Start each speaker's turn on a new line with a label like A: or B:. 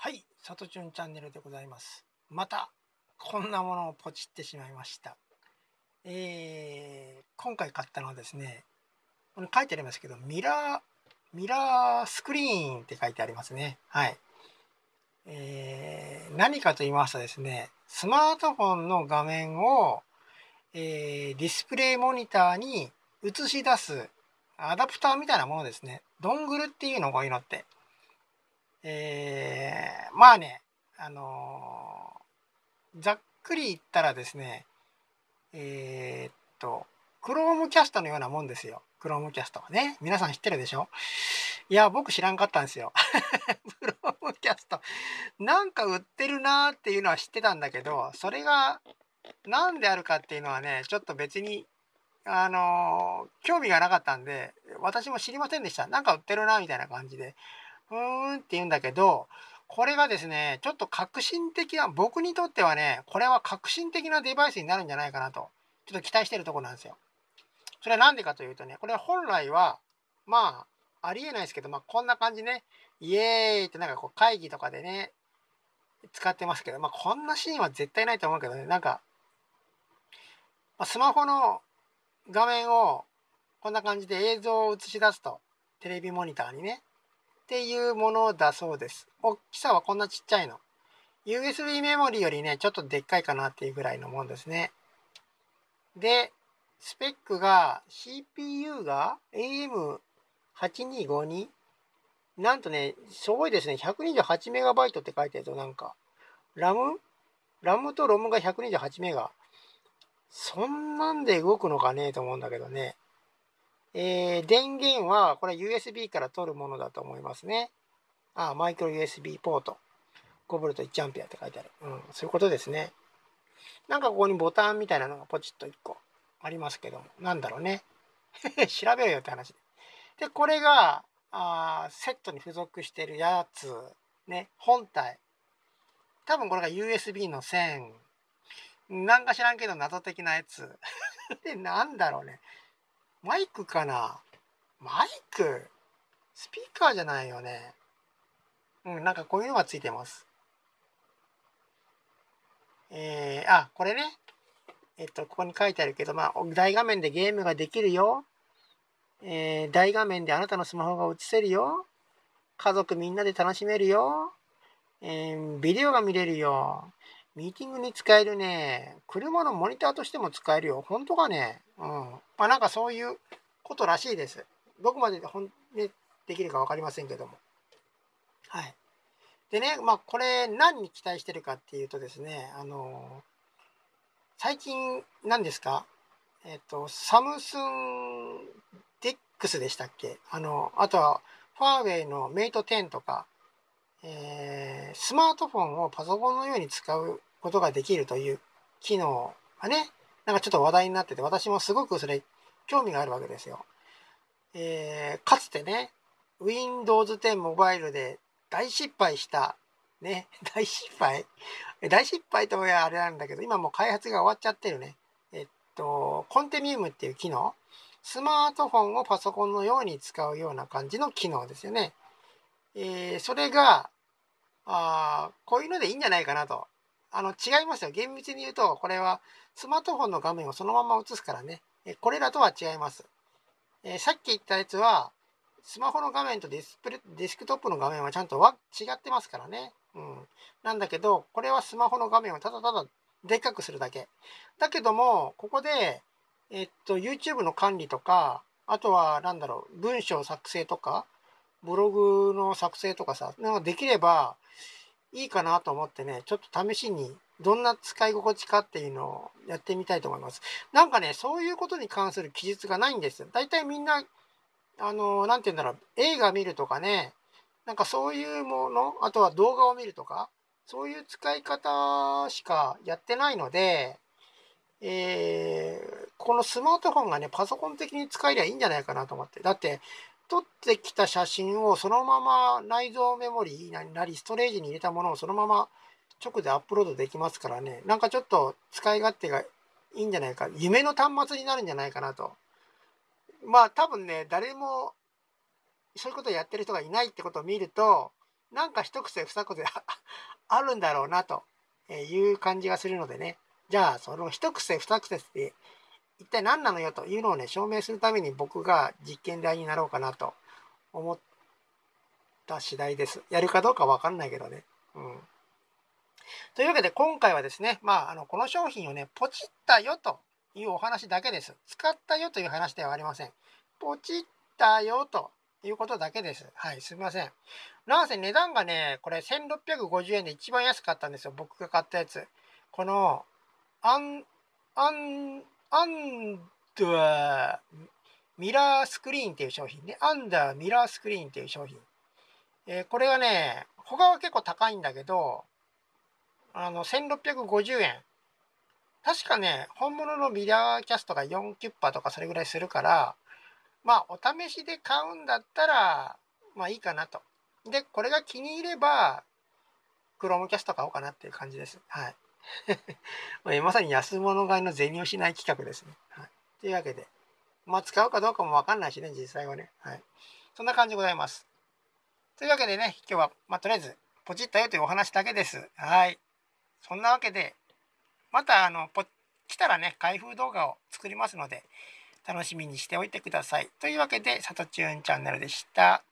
A: はい、さとちゅんチャンネルでございます。また、こんなものをポチってしまいました。えー、今回買ったのはですね、これ書いてありますけど、ミラー、ミラースクリーンって書いてありますね。はい。えー、何かと言いますとですね、スマートフォンの画面を、えー、ディスプレイモニターに映し出すアダプターみたいなものですね。ドングルっていうのこういうのって。えー、まあね、あのー、ざっくり言ったらですね、えー、っと、クロームキャストのようなもんですよ。クロームキャストはね。皆さん知ってるでしょ？いや、僕知らんかったんですよ。クロームキャスト。なんか売ってるなーっていうのは知ってたんだけど、それが何であるかっていうのはね、ちょっと別に、あのー、興味がなかったんで、私も知りませんでした。なんか売ってるなみたいな感じで。うーんって言うんだけど、これがですね、ちょっと革新的な、僕にとってはね、これは革新的なデバイスになるんじゃないかなと、ちょっと期待してるとこなんですよ。それは何でかというとね、これ本来は、まあ、ありえないですけど、まあ、こんな感じね、イエーイってなんかこう会議とかでね、使ってますけど、まあ、こんなシーンは絶対ないと思うけどね、なんか、ま、スマホの画面をこんな感じで映像を映し出すと、テレビモニターにね、っていうものだそうです。大きさはこんなちっちゃいの。USB メモリよりね、ちょっとでっかいかなっていうぐらいのもんですね。で、スペックが CPU が AM8252 なんとね、すごいですね。128メガバイトって書いてるとなんか、ラム？ラムとロムが128メガ。そんなんで動くのかねえと思うんだけどね。えー、電源はこれ USB から取るものだと思いますね。あ、マイクロ USB ポート。5V1A って書いてある。うん、そういうことですね。なんかここにボタンみたいなのがポチッと1個ありますけども、なんだろうね。調べようよって話で。で、これが、あセットに付属してるやつ、ね、本体。多分これが USB の線。なんか知らんけど謎的なやつ。で、なんだろうね。マイクかな？マイク？スピーカーじゃないよね。うん、なんかこういうのがついてます。えー、あ、これね。えっと、ここに書いてあるけど、まあ、大画面でゲームができるよ。えー、大画面であなたのスマホが映せるよ。家族みんなで楽しめるよ。えー、ビデオが見れるよ。ミーティングに使えるね。車のモニターとしても使えるよ。本当かね。うん。まあなんかそういうことらしいです。どこまでほんできるか分かりませんけども。はい。でね、まあこれ何に期待してるかっていうとですね、あの最近何ですか？えっ、と、サムスンデックスでしたっけ？あの、あとはファーウェイのメイト10とか、えー、スマートフォンをパソコンのように使うことができるという機能がね、なんかちょっと話題になってて、私もすごくそれ興味があるわけですよ。えー、かつてね、Windows 10モバイルで大失敗した、ね、大失敗？大失敗とはあれなんだけど、今もう開発が終わっちゃってるね。えっと、コンテミウムっていう機能。スマートフォンをパソコンのように使うような感じの機能ですよね。えー、それが、あこういうのでいいんじゃないかなと。あの、違いますよ。厳密に言うと、これはスマートフォンの画面をそのまま映すからね。これらとは違います。え、さっき言ったやつは、スマホの画面とディスプレデスクトップの画面はちゃんとわ違ってますからね。うん。なんだけど、これはスマホの画面をただただでっかくするだけ。だけども、ここで、えっと、YouTube の管理とか、あとは、なんだろう、文章作成とか、ブログの作成とかさ、なんかできればいいかなと思ってね、ちょっと試しにどんな使い心地かっていうのをやってみたいと思います。なんかね、そういうことに関する記述がないんですよ。大体みんな、あの、なんて言うんだろう、映画見るとかね、なんかそういうもの、あとは動画を見るとか、そういう使い方しかやってないので、えー、このスマートフォンがね、パソコン的に使えりゃいいんじゃないかなと思って。だって、撮ってきた写真をそのまま内蔵メモリーなりストレージに入れたものをそのまま直でアップロードできますからね。なんかちょっと使い勝手がいいんじゃないか。夢の端末になるんじゃないかなと。まあ多分ね誰もそういうことをやってる人がいないってことを見るとなんか一癖二癖 あるんだろうなという感じがするのでね。じゃあその一癖二癖って一体何なのよというのをね証明するために僕が実験台になろうかなと思った次第です。やるかどうかわかんないけどね。うん。というわけで今回はですね、まあ、あのこの商品をねポチったよというお話だけです。使ったよという話ではありません。ポチったよということだけです。はい、すみません。なんせ値段がね、これ1650円で一番安かったんですよ。僕が買ったやつ。この、アン、アン、アンダーミラースクリーンっていう商品ね。アンダーミラースクリーンっていう商品。えー、これはね、他は結構高いんだけど、あの、1650円。確かね、本物のミラーキャストが4キュッパとかそれぐらいするから、まあ、お試しで買うんだったら、まあいいかなと。で、これが気に入れば、クロームキャスト買おうかなっていう感じです。はい。まさに安物買いの銭をしない企画ですね。はい。というわけで、まあ使うかどうかもわかんないしね、実際はね。はい。そんな感じでございます。というわけでね、今日は、まあとりあえず、ポチったよというお話だけです。はい。そんなわけで、また、あの、ポ来たらね、開封動画を作りますので、楽しみにしておいてください。というわけで、さとチューンチャンネルでした。